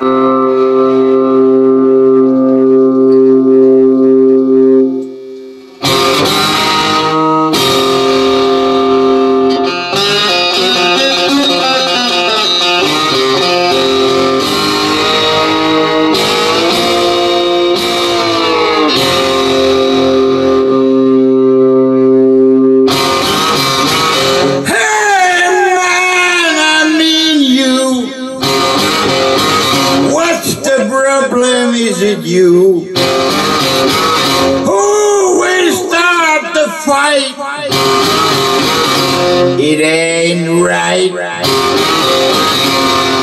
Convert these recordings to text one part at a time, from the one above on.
Hey you? Who will start the fight? It ain't right.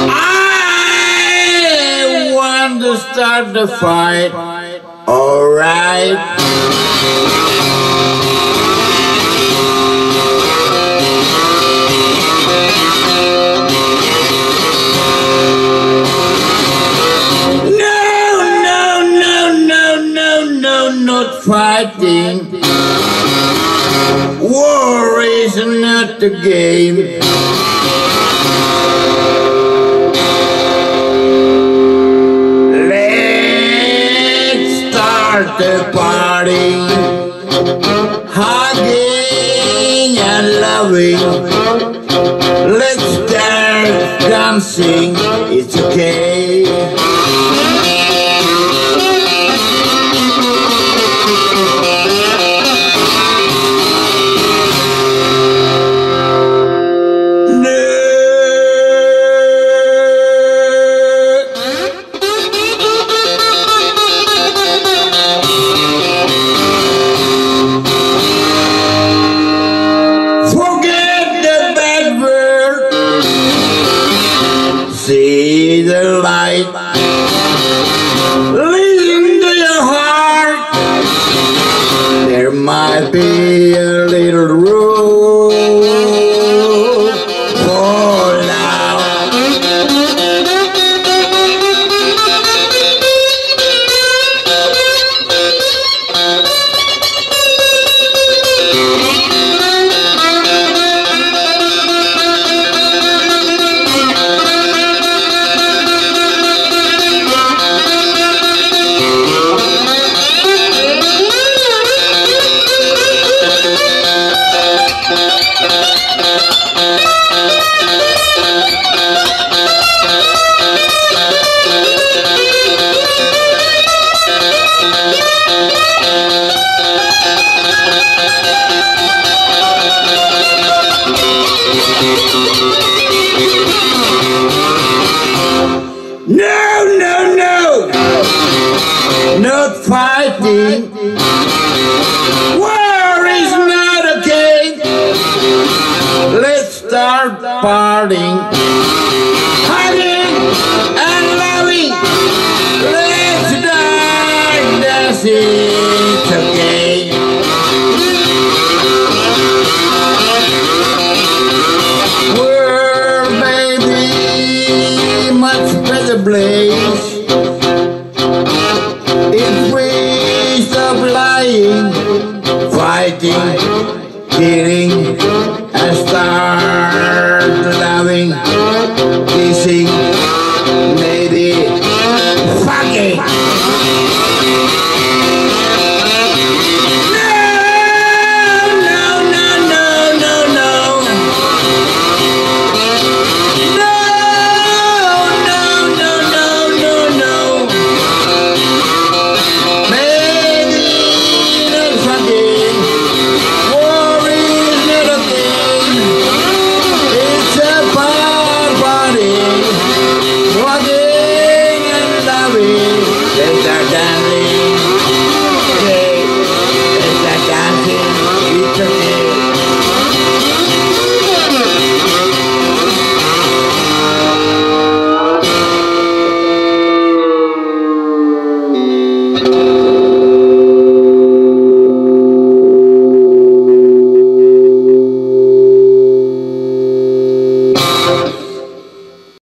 I want to start the fight. Alright. Fighting. War is not the game. Let's start the party. Hugging and loving. Let's start dancing. It's okay. The light. Listen to your heart. There might be fighting. War is not okay. Let's start partying. fighting, killing, and star.